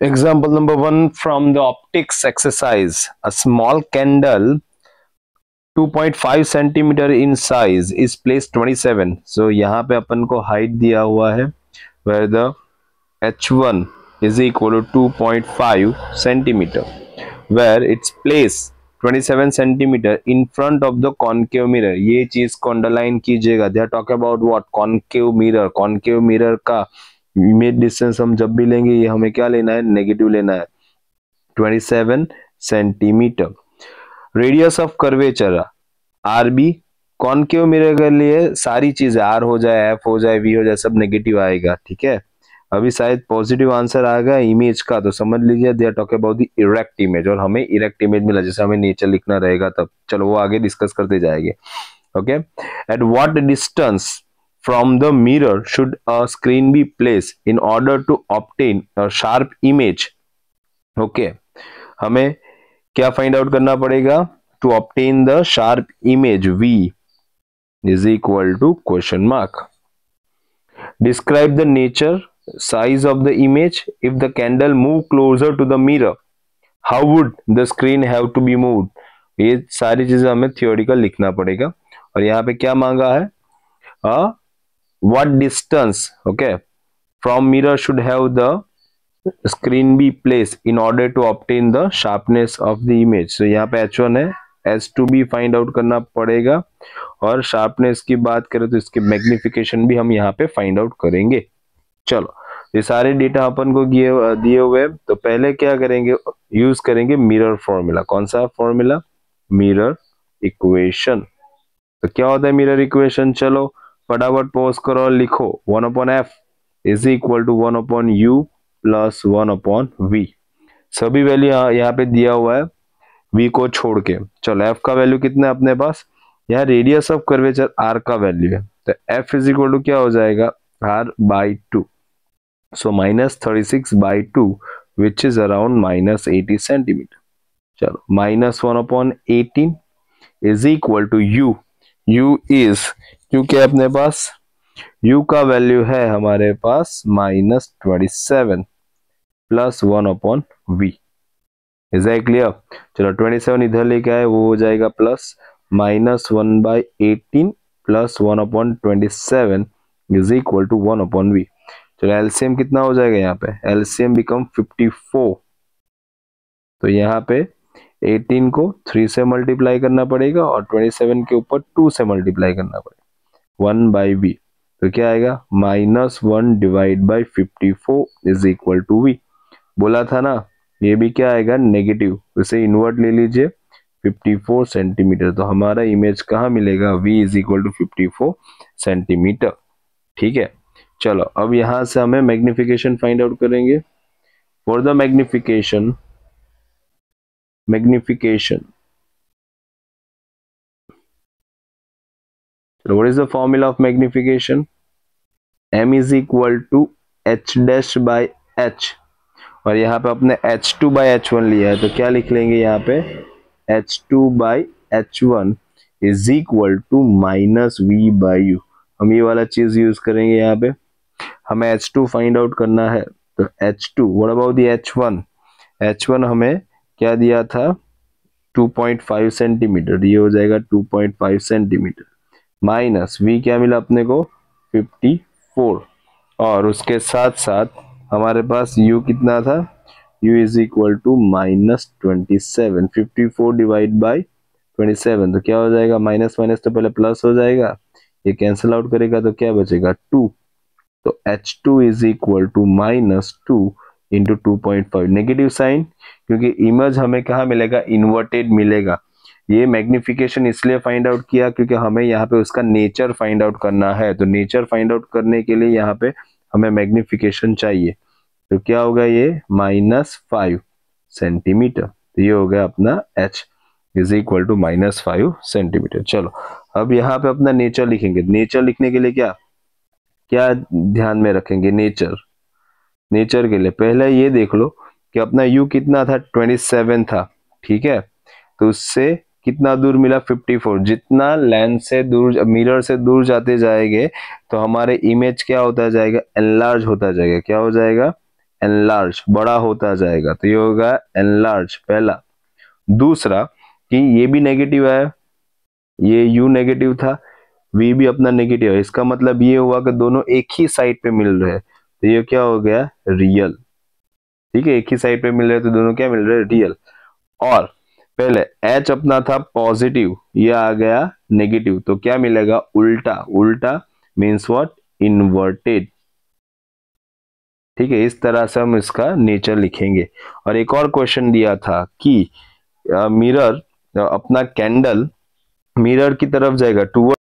Example number one from the optics exercise. A small candle 2.5 centimeter in size is placed 27. So यहाँ पे अपन को height दिया हुआ है where the h1 is equal to 2.5 centimeter where its place 27 centimeter in front of the concave mirror ये चीज़ को underline कीजिएगा they are talk about what concave mirror concave mirror का इमेज डिस्टेंस हम जब भी लेंगे, ये हमें क्या लेना है? नेगेटिव लेना है। 27 centimetre radius of curvature R be concave mirror के लिए? सारी चीज़ें आर हो जाए एफ़ हो जाए वी हो जाए, सब नेगेटिव आएगा, ठीक है? अभी शायद पॉजिटिव आंसर आ गया इमेज का तो समझ लीजिए they are talk about the erect image और हमें इरेक्ट इमेज मिला, जैसे हमें नेचर लिखना रहेगा, तब। चलो, वो आगे डिस्कस करते जाएँगे okay at what distance from the mirror should a screen be placed in order to obtain a sharp image okay हमें क्या फाइंड आउट करना पड़ेगा to obtain the sharp image v is equal to question mark describe the nature size of the image if the candle move closer to the mirror how would the screen have to be moved ये सारी चीज़ें हमें theoretical लिखना पड़ेगा और यहाँ पे क्या मांगा है uh what distance, okay, from mirror should have the screen be placed in order to obtain the sharpness of the image? So, यहाँ पे h1 है. H2 फाइंड आउट करना पड़ेगा. और शार्पनेस की बात करें तो इसके मैग्निफिकेशन भी हम यहाँ पे फाइंड आउट करेंगे. चलो, ये सारे डेटा अपन को दिए हुए तो पहले क्या करेंगे? यूज़ करेंगे मिरर फॉर्मूला कौन सा फॉर्मूला मिरर इक्वेशन तो क्या होता है मिरर इक्वेशन चलो फटाफट पोज करो, लिखो। One upon F is equal to one upon U plus one upon V सभी वैल्यू यहाँ पे दिया हुआ है v को छोड़ के। चलो, f का वैल्यू कितना है अपने पास? यहाँ रेडियस ऑफ़ कर्वेचर r का वैल्यू है। तो f इज़ इक्वल टू क्या हो जाएगा? r by two so minus thirty six by two which is around minus eighteen centimetre चलो minus one upon eighteen is equal to u u is क्योंकि अपने पास u का वैल्यू है हमारे पास minus twenty seven plus one upon V is clear चलो twenty seven इधर लेके आए, वो हो जाएगा plus minus one by eighteen plus one upon twenty seven is equal to one upon V चलो एलसीएम कितना हो जाएगा यहाँ पे? एलसीएम बिकम फिफ्टी फोर तो यहाँ पे 18 को 3 से मल्टीप्लाई करना पड़ेगा और 27 के ऊपर 2 से मल्टीप्लाई करना पड़ेगा। वन बाई वी तो क्या आएगा? Minus one divide by fifty four is equal to V. बोला था ना, ये भी क्या आएगा? नेगेटिव। इसे इन्वर्ट ले लीजिए 54 सेंटीमीटर। तो हमारा इमेज कहाँ मिलेगा? v is equal to fifty centimetre. ठीक है, चलो, अब यहाँ से हमें मैग्निफिकेशन फाइंड आउट करेंगे। For the magnification magnification So, what is the formula of magnification? m is equal to h dash by h. और यहाँ पे अपने h2 टू बाई एच लिया है तो क्या लिख लेंगे यहाँ पे? H2 two by H one is equal to minus V by U हम ये वाला चीज़ यूज़ करेंगे यहाँ पे। हमें h2 फाइंड आउट करना है तो h2 to what about the h1 h1 हमें क्या दिया था? 2.5 सेंटीमीटर ये हो जाएगा 2.5 सेंटीमीटर माइनस वी क्या मिला अपने को? 54 और उसके साथ साथ हमारे पास u कितना था? U is equal to minus twenty seven fifty four divide by twenty seven तो क्या हो जाएगा? माइनस माइनस तो पहले प्लस हो जाएगा। ये कैंसिल आउट करेगा तो क्या बचेगा? टू तो H two is equal to minus two into two point five negative sign क्योंकि इमेज हमें कहा मिलेगा? इन्वर्टेड मिलेगा। ये मैग्निफिकेशन इसलिए फाइंड आउट किया क्योंकि हमें यहाँ पे उसका नेचर फाइंड आउट करना है। तो नेचर फाइंड आउट करने के लिए यहाँ पे हमें मैग्निफिकेशन चाहिए। तो क्या होगा ये? माइनस फाइव सेंटीमीटर तो ये हो गया अपना H is equal to minus five centimetre चलो, अब यहाँ पे अपना नेचर लिखेंगे। नेचर लिखने के लिए क्या? क्या ध्यान में रखेंगे? नेचर नेचर के लिए। पहले ये देख लो कि अपना यू कितना था? 27 था, ठीक है? तो उससे कितना दूर मिला? 54 जितना लेंस से दूर मिरर से दूर जाते जाएँगे तो हमारे इमेज क्या होता जाएगा? एनलार्ज होता जाएगा। क्या हो जाएगा? एनलार्ज बड़ा होता जाएगा। तो ये होगा एनलार्ज पहला। दूसरा कि ये भी नेगेटिव है ये यू नेगेटिव था। वी भी अपना नेगेटिव है। इसका मतलब ये हुआ कि दोनों एक ही साइड पे मिल रहे हैं। तो ये क्या हो गया? रियल ठीक है, एक ही साइड पे मिल रहे तो दोनों क्या मिल रहे? रियल और पहले एच अपना था पॉजिटिव ये आ गया नेगेटिव तो क्या मिलेगा? उल्टा. उल्टा मीन्स वॉट इन्वर्टेड ठीक है, इस तरह से हम इसका नेचर लिखेंगे। और एक और क्वेश्चन दिया था कि मिरर अपना कैंडल मिरर की तरफ़ जाएगा टूवर्ड